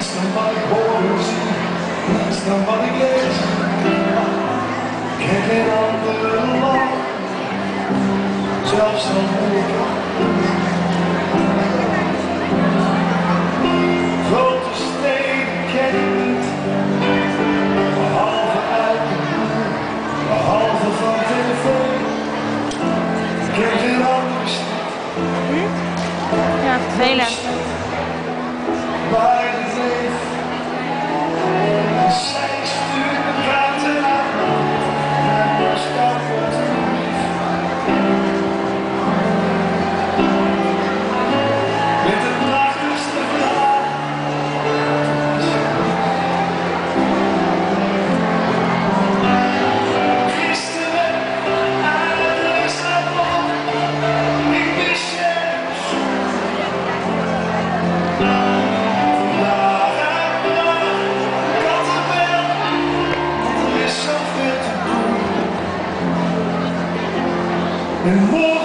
somebody borders, somebody gates. Can't get on the little line. Tell somebody. Olha. Olha. Laat